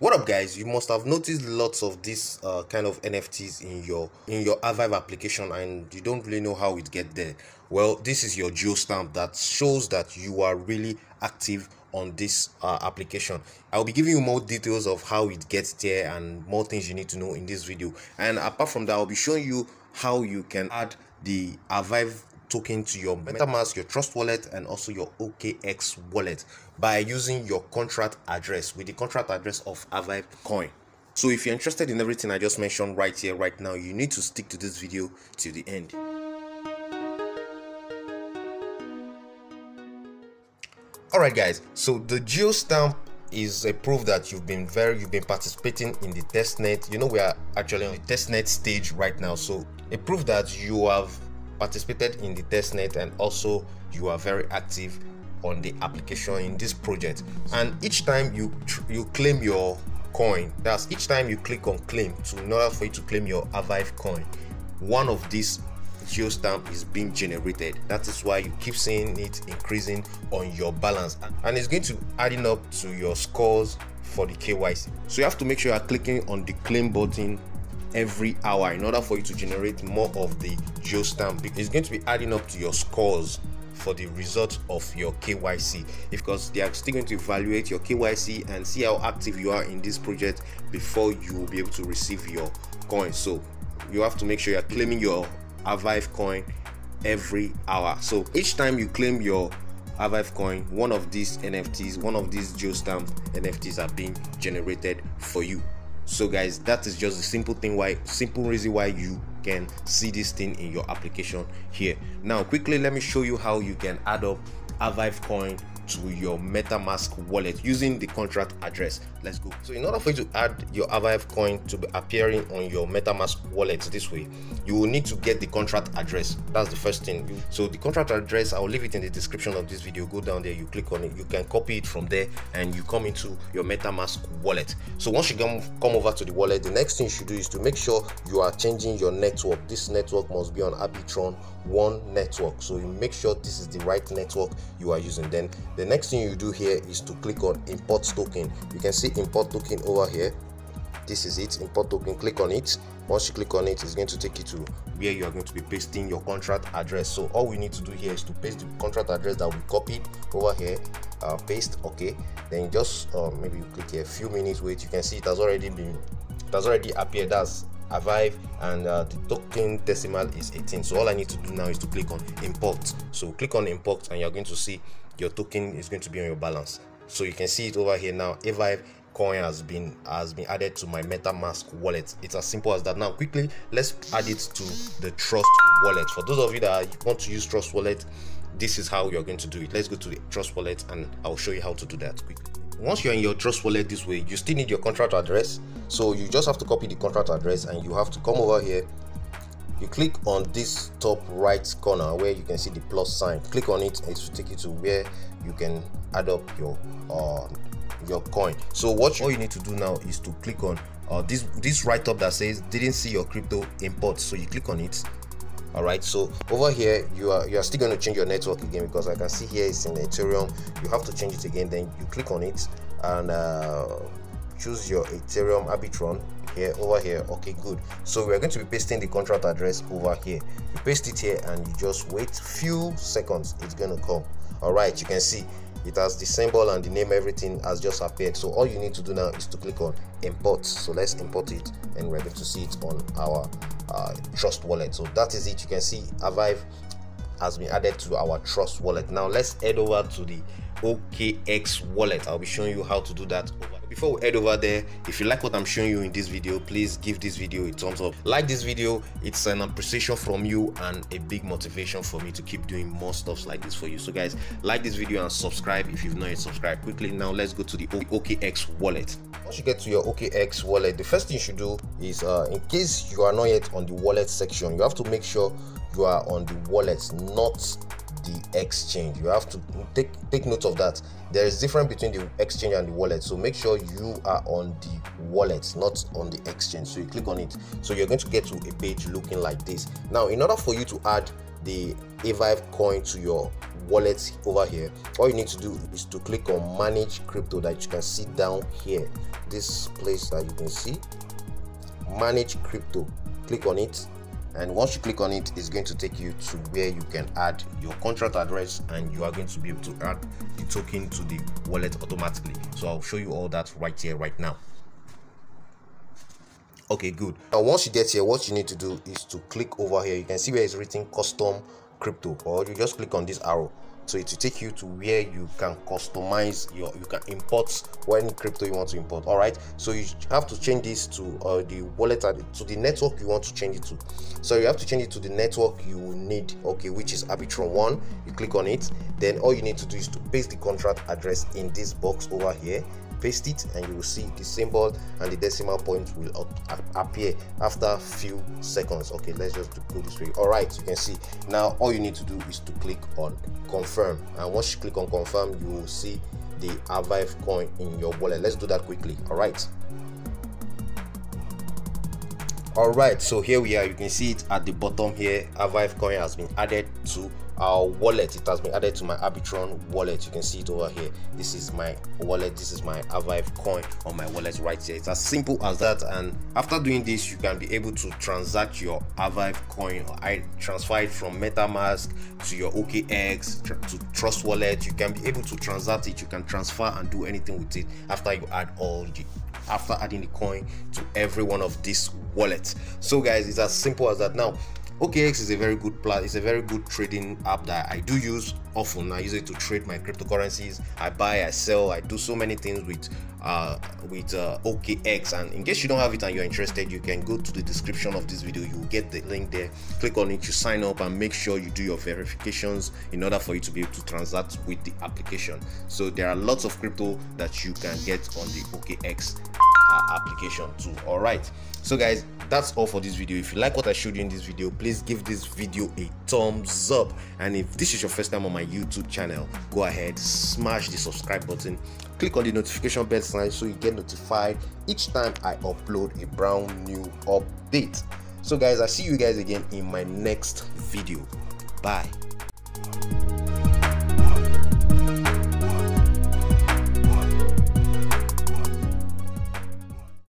what up guys? You must have noticed lots of these uh, kind of nfts in your in your avive application and you don't really know how it get there. Well this is your geostamp that shows that you are really active on this uh, application. I'll be giving you more details of how it gets there and more things you need to know in this video. And apart from that i'll be showing you how you can add the avive token to your MetaMask, your Trust wallet, and also your OKX wallet by using your contract address with the contract address of Avive Coin. So if you're interested in everything I just mentioned right here, right now, you need to stick to this video till the end. Alright guys, so the GeoStamp is a proof that you've been very you've been participating in the testnet you know we are actually on the testnet stage right now so a proof that you have participated in the testnet and also you are very active on the application in this project. And each time you you claim your coin that's each time you click on claim to in order for you to claim your avive coin one of these geostamp is being generated. That is why you keep seeing it increasing on your balance. And it's going to adding up to your scores for the kyc so you have to make sure you're clicking on the claim button every hour in order for you to generate more of the geostamp it's going to be adding up to your scores for the result of your KYC because they are still going to evaluate your KYC and see how active you are in this project before you will be able to receive your coin. So you have to make sure you're claiming your Avive coin every hour. So each time you claim your Avive coin one of these NFTs one of these geostamp NFTs are being generated for you so guys that is just the simple thing why simple reason why you can see this thing in your application here. Now quickly let me show you how you can add up avive coin to your metamask wallet using the contract address. Let's go. So in order for you to add your avive coin to be appearing on your metamask wallet this way you will need to get the contract address. That's the first thing. So the contract address i'll leave it in the description of this video. Go down there you click on it you can copy it from there and you come into your metamask wallet. So once you come come over to the wallet the next thing you should do is to make sure you are changing your network. This network must be on arbitrum one network. So you make sure this is the right network you are using. Then the next thing you do here is to click on import token. You can see import token over here. This is it. Import token click on it. Once you click on it it's going to take you to where you are going to be pasting your contract address. So all we need to do here is to paste the contract address that we copied over here uh, paste okay? Then just uh, maybe you click here a few minutes wait. You can see it has already been it has already appeared. As Avive and uh, the token decimal is 18 so all I need to do now is to click on import. So click on import and you're going to see your token is going to be on your balance. So you can see it over here now. Avive coin has been has been added to my metamask wallet. It's as simple as that. Now quickly let's add it to the trust wallet. For those of you that want to use trust wallet this is how you're going to do it. Let's go to the trust wallet and i'll show you how to do that quickly once you're in your trust wallet this way you still need your contract address. So you just have to copy the contract address and you have to come over here you click on this top right corner where you can see the plus sign. Click on it it will take you to where you can add up your uh, your coin. So what all you need to do now is to click on uh, this this right up that says didn't see your crypto import. So you click on it. All right so over here you are you are still going to change your network again because i can see here it's in ethereum. You have to change it again then you click on it and uh, choose your ethereum arbitrum here over here. Okay good. So we're going to be pasting the contract address over here. You paste it here and you just wait few seconds. It's going to come. All right you can see it has the symbol and the name everything has just appeared. So all you need to do now is to click on import. So let's import it and we're going to see it on our uh, trust wallet. So that is it. You can see avive has been added to our trust wallet. Now let's head over to the okx wallet. I'll be showing you how to do that before we head over there if you like what i'm showing you in this video please give this video a thumbs up. Like this video it's an appreciation from you and a big motivation for me to keep doing more stuff like this for you. So guys like this video and subscribe if you've not yet subscribed quickly. Now let's go to the okx wallet. Once you get to your okx wallet the first thing you should do is uh, in case you are not yet on the wallet section you have to make sure you are on the wallet not the exchange. You have to take take note of that. There is difference between the exchange and the wallet. So make sure you are on the wallet not on the exchange. So you click on it. So you're going to get to a page looking like this. Now in order for you to add the avive coin to your wallet over here all you need to do is to click on manage crypto that you can see down here. This place that you can see manage crypto. Click on it and once you click on it it's going to take you to where you can add your contract address and you are going to be able to add the token to the wallet automatically. So i'll show you all that right here right now. Okay good. Now once you get here what you need to do is to click over here. You can see where it's written custom crypto or you just click on this arrow. So it will take you to where you can customize your you can import any crypto you want to import all right? So you have to change this to uh, the wallet to the network you want to change it to. So you have to change it to the network you will need okay which is arbitrum one. You click on it. Then all you need to do is to paste the contract address in this box over here paste it and you will see the symbol and the decimal point will appear after a few seconds. Okay let's just go this way. All right you can see. Now all you need to do is to click on confirm. And once you click on confirm you will see the avive coin in your wallet. Let's do that quickly. All right. All right so here we are. You can see it at the bottom here. Avive coin has been added to our wallet. It has been added to my arbitrum wallet. You can see it over here. This is my wallet. This is my avive coin on my wallet right here. It's as simple as that. And after doing this you can be able to transact your avive coin. I transfer it from metamask to your okx to trust wallet. You can be able to transact it. You can transfer and do anything with it after you add all the after adding the coin to every one of these wallets. So guys it's as simple as that. Now OKX is a very good plat. It's a very good trading app that I do use often. I use it to trade my cryptocurrencies. I buy, I sell, I do so many things with uh, with uh, OKX. And in case you don't have it and you're interested, you can go to the description of this video. You'll get the link there. Click on it, you sign up, and make sure you do your verifications in order for you to be able to transact with the application. So there are lots of crypto that you can get on the OKX uh, application too. All right. So guys, that's all for this video. If you like what i showed you in this video please give this video a thumbs up. And if this is your first time on my youtube channel go ahead smash the subscribe button. Click on the notification bell sign so you get notified each time i upload a brand new update. So guys i see you guys again in my next video. Bye